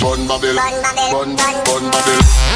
Bun Babel, bun, bun Babel.